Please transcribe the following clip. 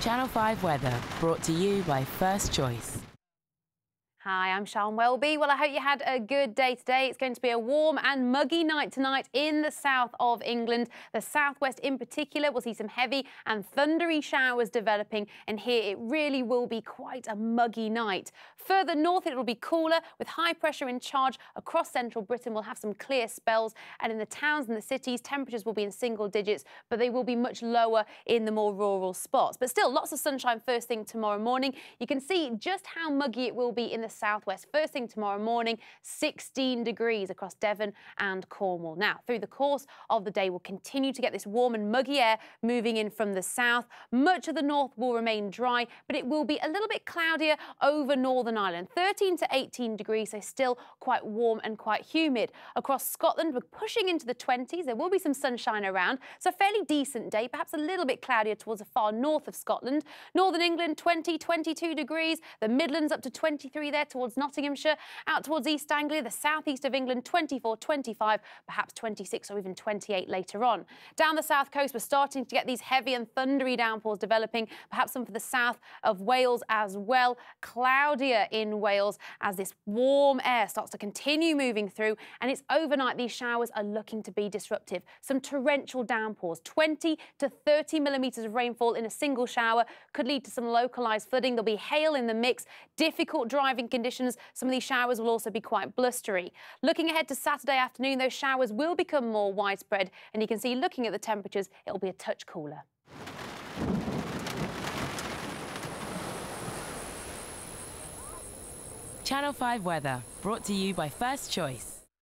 Channel 5 weather brought to you by First Choice. Hi, I'm Sian Welby. Well, I hope you had a good day today. It's going to be a warm and muggy night tonight in the south of England. The southwest in particular will see some heavy and thundery showers developing, and here it really will be quite a muggy night. Further north, it will be cooler with high pressure in charge across central Britain. We'll have some clear spells, and in the towns and the cities, temperatures will be in single digits, but they will be much lower in the more rural spots. But still, lots of sunshine first thing tomorrow morning. You can see just how muggy it will be in the southwest. First thing tomorrow morning, 16 degrees across Devon and Cornwall. Now, through the course of the day, we'll continue to get this warm and muggy air moving in from the south. Much of the north will remain dry, but it will be a little bit cloudier over Northern Ireland. 13 to 18 degrees, so still quite warm and quite humid. Across Scotland, we're pushing into the 20s. There will be some sunshine around, so a fairly decent day, perhaps a little bit cloudier towards the far north of Scotland. Northern England, 20, 22 degrees. The Midlands up to 23 there there towards Nottinghamshire, out towards East Anglia, the southeast of England, 24, 25, perhaps 26 or even 28 later on. Down the south coast, we're starting to get these heavy and thundery downpours developing, perhaps some for the south of Wales as well. Cloudier in Wales as this warm air starts to continue moving through, and it's overnight these showers are looking to be disruptive. Some torrential downpours, 20 to 30 millimetres of rainfall in a single shower could lead to some localised flooding. There'll be hail in the mix, difficult driving conditions. Some of these showers will also be quite blustery. Looking ahead to Saturday afternoon, those showers will become more widespread. And you can see, looking at the temperatures, it'll be a touch cooler. Channel 5 weather brought to you by First Choice.